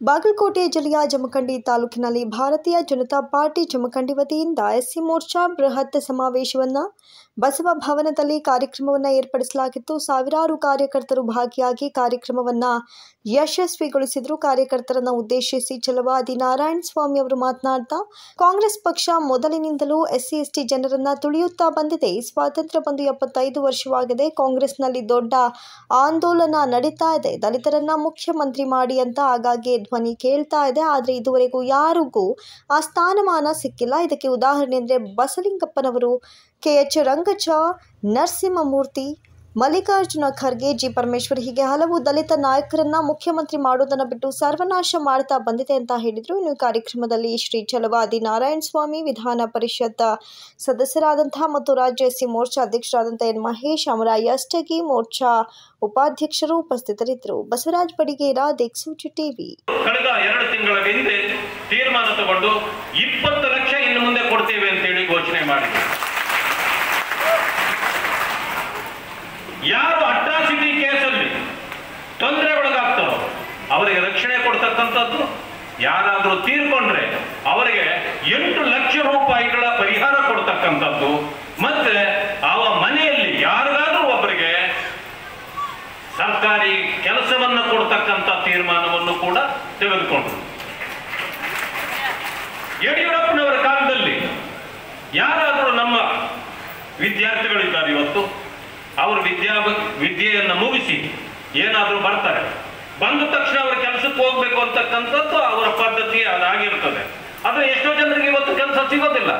ಬಾಗಲಕೋಟೆ ಜಿಲ್ಲೆಯ ಜಮಖಂಡಿ ತಾಲೂಕಿನಲ್ಲಿ ಭಾರತೀಯ ಜನತಾ ಪಾರ್ಟಿ ಜಮಖಂಡಿ ವತಿಯಿಂದ ಎಸ್ಸಿ ಮೋರ್ಚಾ ಬೃಹತ್ ಸಮಾವೇಶವನ್ನು ಬಸವ ಭವನದಲ್ಲಿ ಕಾರ್ಯಕ್ರಮವನ್ನು ಏರ್ಪಡಿಸಲಾಗಿತ್ತು. ಸಾವಿರಾರು ಕಾರ್ಯಕರ್ತರು ಭಾಗಿಯಾಗಿ ಕಾರ್ಯಕ್ರಮವನ್ನು ಯಶಸ್ವಿಗೊಳಿಸಿದರು. ಕಾರ್ಯಕರ್ತರನ್ನು ಉದ್ದೇಶಿಸಿ ಛಲವಾದಿ ನಾರಾಯಣ ಸ್ವಾಮಿ ಅವರು ಮಾತನಾಡ್ತಾ, ಕಾಂಗ್ರೆಸ್ ಪಕ್ಷ ಮೊದಲಿನಿಂದಲೂ ಎಸ್ಸಿ, ಎಸ್ಟಿ ಜನರನ್ನ ತುಳಿಯುತ್ತಾ ಬಂದಿದೆ. ಸ್ವಾತಂತ್ರ್ಯ ಬಂದು ಎಪ್ಪತ್ತೈದು ವರ್ಷವಾಗಿದೆ. ಕಾಂಗ್ರೆಸ್ನಲ್ಲಿ ದೊಡ್ಡ ಆಂದೋಲನ ನಡೀತಾ ಇದೆ. ದಲಿತರನ್ನ ಮುಖ್ಯಮಂತ್ರಿ ಮಾಡಿ ಅಂತ ಆಗಾಗ್ಗೆ ಧ್ವನಿ ಕೇಳ್ತಾ ಇದೆ. ಆದರೆ ಇದುವರೆಗೂ ಯಾರಿಗೂ ಆ ಸ್ಥಾನಮಾನ ಸಿಕ್ಕಿಲ್ಲ. ಇದಕ್ಕೆ ಉದಾಹರಣೆ ಅಂದರೆ ಬಸಲಿಂಗಪ್ಪನವರು, ಕೆ ಎಚ್ ರಂಗಚ ನರಸಿಂಹಮೂರ್ತಿ ಮಲ್ಲಿಕಾರ್ಜುನ ಖರ್ಗೆ, ಜಿ. ಪರಮೇಶ್ವರ್ ಹೀಗೆ ಹಲವು ದಲಿತ ನಾಯಕರನ್ನ ಮುಖ್ಯಮಂತ್ರಿ ಮಾಡೋದನ್ನ ಬಿಟ್ಟು ಸರ್ವನಾಶ ಮಾಡ್ತಾ ಬಂದಿದೆ ಅಂತ ಹೇಳಿದರು. ಇನ್ನು ಕಾರ್ಯಕ್ರಮದಲ್ಲಿ ಶ್ರೀ ಛಲವಾದಿ ನಾರಾಯಣ ಸ್ವಾಮಿ, ವಿಧಾನ ಪರಿಷತ್ ಸದಸ್ಯರಾದಂತಹ ಮತ್ತು ರಾಜ್ಯ ಎಸ್ಸಿ ಮೋರ್ಚಾ ಅಧ್ಯಕ್ಷರಾದಂತಹ ಎನ್. ಮಹೇಶ್, ಅಮರಾಯ ಅಷ್ಟಗಿ, ಮೋರ್ಚಾ ಉಪಾಧ್ಯಕ್ಷರು ಉಪಸ್ಥಿತರಿದ್ದರು. ಬಸವರಾಜ್ ಬಡಿಗೇರ ದಿಕ್ಸೂಚಿ ಟಿವಿ. ತೀರ್ಮಾನ ತಗೊಂಡು ಇಪ್ಪತ್ತು ಲಕ್ಷ ಇನ್ನು ಮುಂದೆ ಕೊಡ್ತೇವೆ ಅಂತೇಳಿ ಘೋಷಣೆ ಮಾಡಿದ್ರು. ಯಾರು ಅಟ್ರಾಸಿಟಿ ಕೇಸಲ್ಲಿ ತೊಂದರೆ ಒಳಗಾಗ್ತಾರೋ ಅವರಿಗೆ ರಕ್ಷಣೆ ಕೊಡ್ತಕ್ಕಂಥದ್ದು, ಯಾರಾದರೂ ತೀರ್ಕೊಂಡ್ರೆ ಅವರಿಗೆ ಎಂಟು ಲಕ್ಷ ರೂಪಾಯಿಗಳ ಪರಿಹಾರ ಕೊಡ್ತಕ್ಕಂಥದ್ದು. ಮತ್ತೆ ಅವ ಮನೆಯಲ್ಲಿ ಯಾರಿಗಾದ್ರೂ ಒಬ್ಬರಿಗೆ ಸರ್ಕಾರಿ ಕೆಲಸವನ್ನು ಕೊಡ್ತಕ್ಕಂಥ ತೀರ್ಮಾನವನ್ನು ಕೂಡ ತೆಗೆದುಕೊಂಡ್ರು. ಯಡಿಯೂರಪ್ಪನವರ ಕಾಲದಲ್ಲಿ ಯಾರಾದರೂ ನಮ್ಮ ವಿದ್ಯಾರ್ಥಿಗಳಿದ್ದಾರೆ ಇವತ್ತು? ಅವರು ವಿದ್ಯಾ ವಿದ್ಯೆಯನ್ನು ಮುಗಿಸಿ ಏನಾದರೂ ಬರ್ತಾರೆ, ಬಂದ ತಕ್ಷಣ ಅವರ ಕೆಲಸಕ್ಕೆ ಹೋಗ್ಬೇಕು ಅಂತಕ್ಕಂಥದ್ದು ಅವರ ಪದ್ಧತಿ ಅದಾಗಿರ್ತದೆ. ಆದರೆ ಎಷ್ಟೋ ಜನರಿಗೆ ಇವತ್ತು ಕೆಲಸ ಸಿಗೋದಿಲ್ಲ.